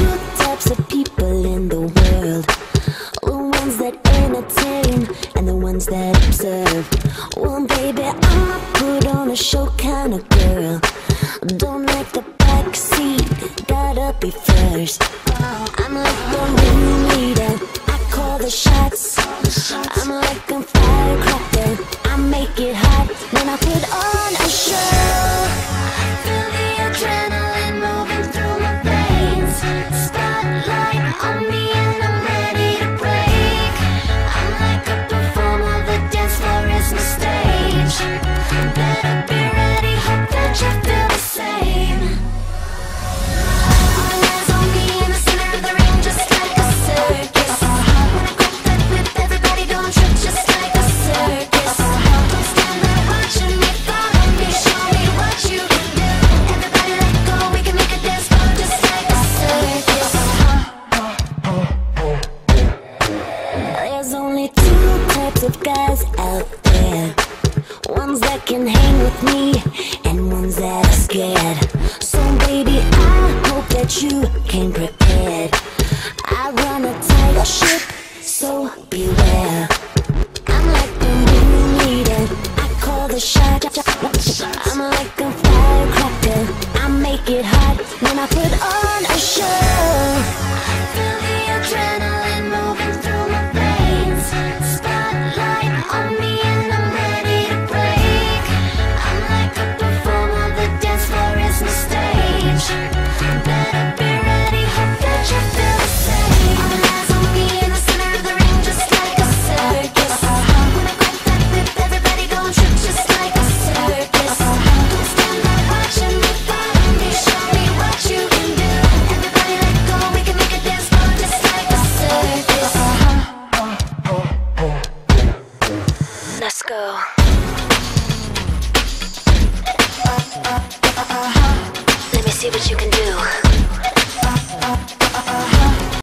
two types of people in the world. The ones that entertain and the ones that observe. Well, baby, I'm a put on a show kind of girl. Don't like the backseat, gotta be first. on me. of guys out there. Ones that can hang with me And ones that are scared. So baby, I hope that you came prepared. I run a tight ship, so beware. I'm like the moon leader. I call the shot I'm like a firecracker. I make it hot when I put on Uh-huh. Let me see what you can do.